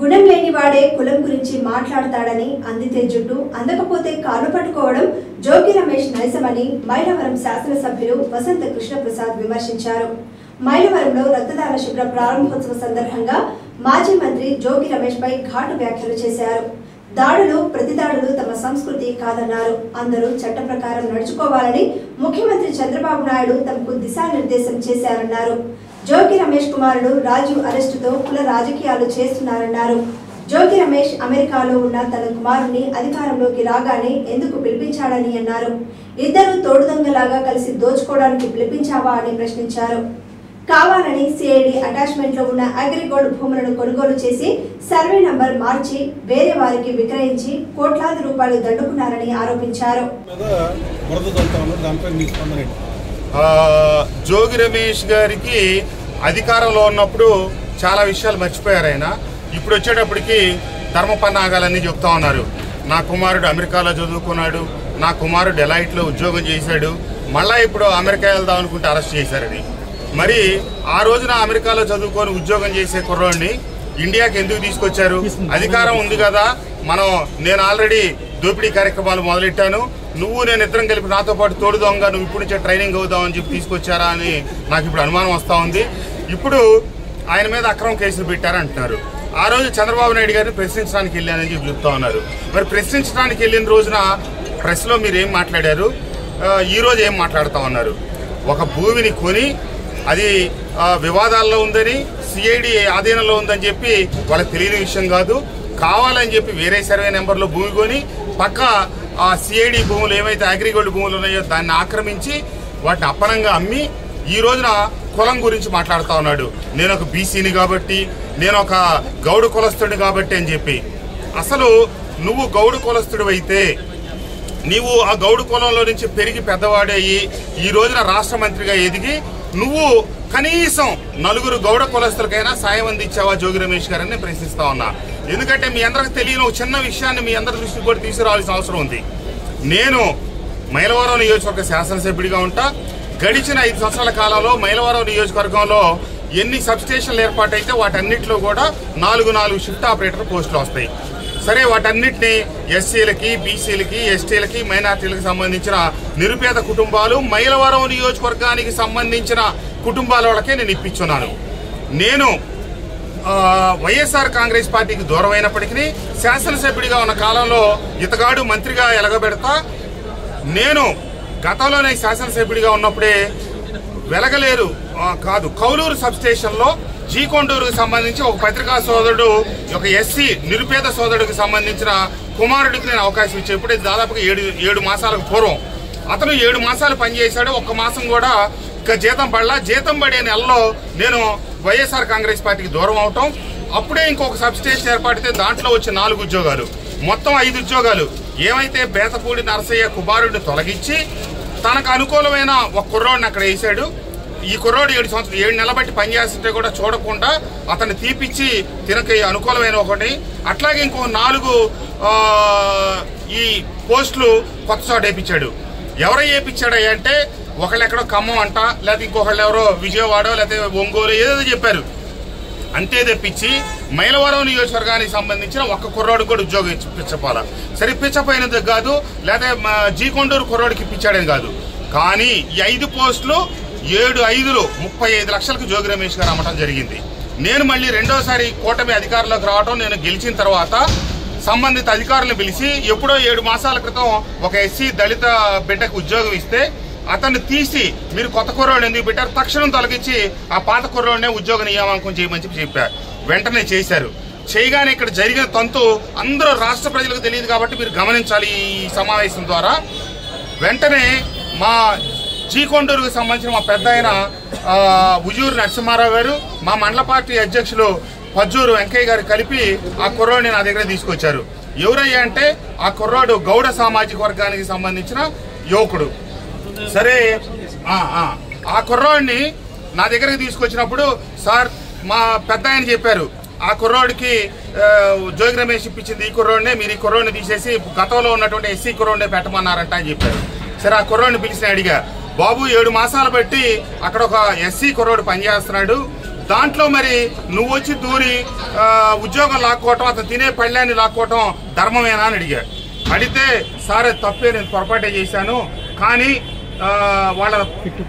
గుణం లేని వాడే కులం గురించి మాట్లాడతాడని అందితే జుట్టు అందకపోతే కాలు పట్టుకోవడం జోగి రమేష్ నైజమని మైలవరం శాసనసభ్యులు వసంత కృష్ణప్రసాద్ విమర్శించారు. మైలవరంలో రక్తదాన శిబిర ప్రారంభోత్సవ సందర్భంగా మాజీ మంత్రి జోగి రమేష్ పై ఘాటు వ్యాఖ్యలు చేశారు. దాడులు ప్రతిదాడులు తమ సంస్కృతి కాదన్నారు. అందరూ చట్ట ప్రకారం నడుచుకోవాలని ముఖ్యమంత్రి చంద్రబాబు నాయుడు తమకు దిశానిర్దేశం చేశారన్నారు. జోగి రమేష్ కుమారుడు రాజు అరెస్టుతో కుల రాజకీయాలు చేస్తున్నారన్నారు. జోగి రమేష్ అమెరికాలో ఉన్న తన కుమారుణ్ణి అధికారంలోకి రాగానే ఎందుకు పిలిపించాడని అన్నారు. ఇద్దరు తోడుదొంగలాగా కలిసి దోచుకోవడానికి పిలిపించావా అని ప్రశ్నించారు. కావాలని సిఐడి అటాచ్మెంట్లో ఉన్న అగ్రిగోల్డ్ భూములను కొనుగోలు చేసి సర్వే నంబర్ మార్చి వేరే వారికి విక్రయించి కోట్లాది రూపాయలు దండుకున్నారని ఆరోపించారు. జోగి రమేష్ గారికి అధికారంలో ఉన్నప్పుడు చాలా విషయాలు మర్చిపోయారు ఆయన. ఇప్పుడు వచ్చేటప్పటికి ధర్మపన్నాగాలన్నీ చెప్తా ఉన్నారు. నా కుమారుడు అమెరికాలో చదువుకున్నాడు నా కుమారుడు డెలైట్లో ఉద్యోగం చేశాడు మళ్ళీ ఇప్పుడు అమెరికా వెళ్దాం అనుకుంటే అరెస్ట్ చేశారని. మరి ఆ రోజున అమెరికాలో చదువుకొని ఉద్యోగం చేసే కుర్రోడిని ఇండియాకి ఎందుకు తీసుకొచ్చారు? అధికారం ఉంది కదా మనం నేను ఆల్రెడీ దోపిడీ కార్యక్రమాలు మొదలెట్టాను. నువ్వు నేను ఇద్దరం కలిపి నాతో పాటు తోడు దొంగ నువ్వు ఇప్పుడు నుంచే ట్రైనింగ్ అవుదావు అని చెప్పి తీసుకొచ్చారా అని నాకు ఇప్పుడు అనుమానం వస్తూ ఉంది. ఇప్పుడు ఆయన మీద అక్రమ కేసులు పెట్టారంటున్నారు. ఆ రోజు చంద్రబాబు నాయుడు గారిని ప్రశ్నించడానికి వెళ్ళానని చెప్పి చెప్తా ఉన్నారు. మరి ప్రశ్నించడానికి వెళ్ళిన రోజున ప్రెస్లో మీరు ఏం మాట్లాడారు? ఈరోజు ఏం మాట్లాడుతూ ఉన్నారు? ఒక భూమిని కొని అది వివాదాల్లో ఉందని సిఐడి ఆధీనంలో ఉందని చెప్పి వాళ్ళకి తెలియని విషయం కాదు. కావాలని చెప్పి వేరే సర్వే నెంబర్లో భూమి కొని పక్క ఆ సిఐడి భూములు ఏవైతే అగ్రిగోల్డ్ భూములు ఉన్నాయో దాన్ని ఆక్రమించి వాటిని అప్పనంగా అమ్మి ఈ రోజున కులం గురించి మాట్లాడుతూ ఉన్నాడు. నేను ఒక బీసీని కాబట్టి నేను ఒక గౌడు కులస్తుడిని కాబట్టి అని చెప్పి. అసలు నువ్వు గౌడు కులస్తుడు అయితే నీవు ఆ గౌడు కులంలో నుంచి పెరిగి పెద్దవాడయ్యి ఈ రోజున రాష్ట్ర మంత్రిగా ఎదిగి నువ్వు కనీసం నలుగురు గౌడ కులస్తులకైనా సాయం అందించావా? జోగి రమేష్ గారని నేను ప్రశ్నిస్తా ఉన్నా. ఎందుకంటే మీ అందరికి తెలియని ఒక చిన్న విషయాన్ని మీ అందరి దృష్టికి కూడా తీసుకురావాల్సిన అవసరం ఉంది. నేను మైలవరం నియోజకవర్గ శాసనసభ్యుడిగా ఉంటా. గడిచిన ఐదు సంవత్సరాల కాలంలో మైలవరం నియోజకవర్గంలో ఎన్ని సబ్స్టేషన్లు ఏర్పాటైతే వాటన్నిటిలో కూడా నాలుగు నాలుగు షిఫ్ట్ ఆపరేటర్ పోస్టులు వస్తాయి. సరే వాటన్నిటిని ఎస్సీలకి బీసీలకి ఎస్టీలకి మైనార్టీలకు సంబంధించిన నిరుపేద కుటుంబాలు మైలవరం నియోజకవర్గానికి సంబంధించిన కుటుంబాల వాళ్ళకే నేను ఇప్పించున్నాను. నేను వైఎస్ఆర్ కాంగ్రెస్ పార్టీకి దూరం అయినప్పటికీ శాసనసభ్యుడిగా ఉన్న కాలంలో ఇతగాడు మంత్రిగా ఎలగబెడతా నేను గతంలోనే శాసనసభ్యుడిగా ఉన్నప్పుడే వెలగలేరు. కాదు కౌలూరు సబ్స్టేషన్లో జీకొండూరుకు సంబంధించి ఒక పత్రికా సోదరుడు ఒక ఎస్సీ నిరుపేద సోదరుడికి సంబంధించిన కుమారుడికి నేను అవకాశం ఇచ్చాను ఇప్పుడు దాదాపుగా ఏడు ఏడు మాసాలకు పూర్వం. అతను ఏడు మాసాలు పనిచేశాడు ఒక్క మాసం కూడా ఇక జీతం పడలా. జీతం పడే నెలలో నేను వైఎస్ఆర్ కాంగ్రెస్ పార్టీకి దూరం అవటం. అప్పుడే ఇంకొక సబ్స్టేషన్ ఏర్పడితే దాంట్లో వచ్చే నాలుగు ఉద్యోగాలు. మొత్తం ఐదు ఉద్యోగాలు. ఏమైతే బేతపూడి నరసయ్య కుమారుడిని తొలగించి తనకు అనుకూలమైన ఒక కుర్రోడిని అక్కడ వేసాడు ఈ కుర్రోడు ఏడు సంవత్సరాలు ఏడు నెలల బట్టి పనిచేస్తుంటే కూడా చూడకుండా అతన్ని తీపిచ్చి తినకి అనుకూలమైన ఒకటి. అట్లాగే ఇంకో నాలుగు ఈ పోస్టులు కొత్త చోట వేయించాడు ఎవరో వేయించాడు అంటే ఒకళ్ళు ఎక్కడో ఖమ్మం అంట లేకపోతే ఇంకొకళ్ళు ఎవరో విజయవాడ లేకపోతే ఒంగోలు ఏదేదో చెప్పారు. అంతే తెప్పించి మైలవరం నియోజకవర్గానికి సంబంధించిన ఒక్క కుర్రాడు కూడా ఉద్యోగం ఇప్పించపాల సరే ఇప్పించపోయినది కాదు లేదా మా జీకొండూరు కుర్రాడికి ఇప్పించాడని కాదు. కానీ ఈ ఐదు పోస్టులు ఏడు ఐదులు ముప్పై ఐదు లక్షలకు జోగి రమేష్ గారు అమ్మటం జరిగింది. నేను మళ్ళీ రెండోసారి కూటమి అధికారంలోకి రావడం నేను గెలిచిన తర్వాత సంబంధిత అధికారులను పిలిచి ఎప్పుడో ఏడు మాసాల క్రితం ఒక ఎస్సీ దళిత బిడ్డకు ఉద్యోగం ఇస్తే అతన్ని తీసి మీరు కొత్త కుర్రోడు ఎందుకు పెట్టారు? తక్షణం తొలగించి ఆ పాత కుర్రోడినే ఉద్యోగ నియామకం చేయమని చెప్పి చెప్పారు. వెంటనే చేశారు. చేయగానే ఇక్కడ జరిగిన తంతు అందరూ రాష్ట్ర ప్రజలకు తెలియదు కాబట్టి మీరు గమనించాలి ఈ సమావేశం ద్వారా. వెంటనే మా చీకొండూరుకు సంబంధించిన మా పెద్ద ఆయన ఉజూరు నరసింహారావు గారు మా మండల పార్టీ అధ్యక్షులు పజ్జూరు వెంకయ్య గారు కలిపి ఆ కుర్రోడిని నా దగ్గర తీసుకొచ్చారు ఎవరయ్యా అంటే ఆ కుర్రాడు గౌడ సామాజిక వర్గానికి సంబంధించిన యువకుడు సరే ఆ, ఆ. కుర్రోడిని నా దగ్గరికి తీసుకొచ్చినప్పుడు సార్ మా పెద్ద ఆయన చెప్పారు ఆ కుర్రోడికి జోగి రమేష్ ఇప్పించింది ఈ కుర్రోడినే మీరు ఈ కుర్రోడిని తీసేసి గతంలో ఉన్నటువంటి ఎస్సీ కుర్రోడినే పెట్టమన్నారంట అని చెప్పారు సరే ఆ కుర్రోడిని పిలిచిన అడిగా బాబు ఏడు మాసాలు బట్టి అక్కడ ఒక ఎస్సీ కుర్రోడు పనిచేస్తున్నాడు. దాంట్లో మరి నువ్వు వచ్చి దూరి ఉద్యోగం లాక్కోవటం అతను తినే పళ్ళాన్ని లాక్కోవటం ధర్మమేనా అని అడిగాడు అడిగితే సరే తప్పే నేను పొరపాటే చేశాను. కానీ వాళ్ళ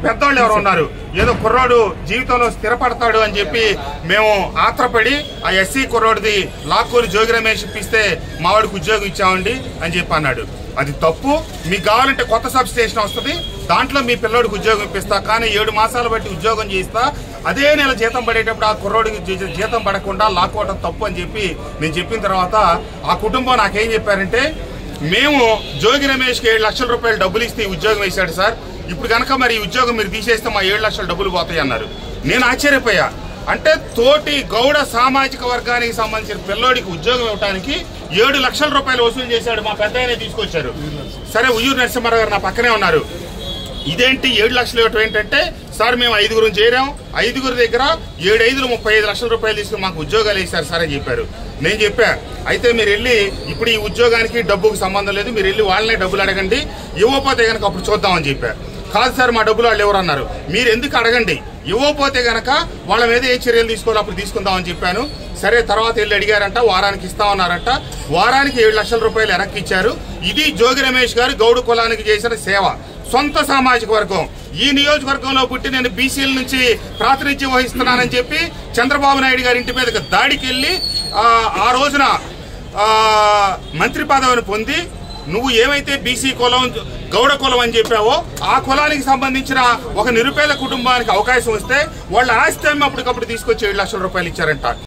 పెద్దవాళ్ళు ఎవరు ఉన్నారు. ఏదో కుర్రోడు జీవితంలో స్థిరపడతాడు అని చెప్పి మేము ఆత్రపడి ఆ ఎస్సీ కుర్రోడిది లాక్కోని జోగి రమేష్ ఇప్పిస్తే మావాడికి ఉద్యోగం ఇచ్చామండి అని చెప్పి అన్నాడు. అది తప్పు. మీకు కావాలంటే కొత్త సబ్ స్టేషన్ వస్తుంది. దాంట్లో మీ పిల్లోడికి ఉద్యోగం ఇప్పిస్తా కానీ ఏడు మాసాలు బట్టి ఉద్యోగం చేయిస్తా. అదే నెల జీతం పడేటప్పుడు ఆ కుర్రోడికి జీతం పడకుండా లాక్కోవడం తప్పు అని చెప్పి నేను చెప్పిన తర్వాత ఆ కుటుంబం నాకేం చెప్పారంటే మేము జోగి రమేష్కి ఏడు లక్షల రూపాయలు డబ్బులు ఇస్తే ఉద్యోగం వేశాడు సార్. ఇప్పుడు కనుక మరి ఉద్యోగం మీరు తీసేస్తే మా ఏడు లక్షల డబ్బులు పోతాయి అన్నారు. నేను ఆశ్చర్యపోయా. అంటే తోటి గౌడ సామాజిక వర్గానికి సంబంధించిన పిల్లోడికి ఉద్యోగం ఇవ్వడానికి ఏడు లక్షల రూపాయలు వసూలు చేశాడు మా పెద్ద తీసుకొచ్చారు. సరే ఉయ్యూరు నరసింహారావు గారు నా పక్కనే ఉన్నారు. ఇదేంటి ఏడు లక్షలు ఇవ్వటం ఏంటంటే సార్ మేము ఐదుగురు చేరాం ఐదుగురు దగ్గర ఏడు ఐదులు ముప్పై ఐదు లక్షల రూపాయలు తీసుకుని మాకు ఉద్యోగాలు వేశారు సార్ అని చెప్పారు. నేను చెప్పా అయితే మీరు వెళ్ళి ఇప్పుడు ఈ ఉద్యోగానికి డబ్బుకు సంబంధం లేదు మీరు వెళ్ళి వాళ్ళనే డబ్బులు అడగండి ఇవ్వకపోతే కనుక అప్పుడు చూద్దామని చెప్పారు కాదు సార్ మా డబ్బులు వాళ్ళు ఎవరన్నారు? మీరు ఎందుకు అడగండి? ఇవ్వకపోతే గనక వాళ్ళ మీద ఏ చర్యలు తీసుకోవాలి అప్పుడు తీసుకుందామని చెప్పాను. సరే తర్వాత వెళ్ళి అడిగారంట వారానికి ఇస్తామన్నారంట. వారానికి ఏడు లక్షల రూపాయలు వెనక్కి ఇచ్చారు. ఇది జోగి రమేష్ గారు గౌడు కులానికి చేసిన సేవ. సొంత సామాజిక వర్గం. ఈ నియోజకవర్గంలో పుట్టి నేను బీసీల నుంచి ప్రాతినిధ్యం వహిస్తున్నానని చెప్పి చంద్రబాబు నాయుడు గారి ఇంటి మీదకి దాడికి వెళ్ళి ఆ, రోజున మంత్రి పదవిని పొంది నువ్వు ఏమైతే బీసీ కులం గౌడ కులం అని చెప్పావో ఆ కులానికి సంబంధించిన ఒక నిరుపేద కుటుంబానికి అవకాశం వస్తే వాళ్ళ ఆస్తి అమ్మి అప్పటికప్పుడు తీసుకొచ్చి ఏడు లక్షల రూపాయలు ఇచ్చారంట.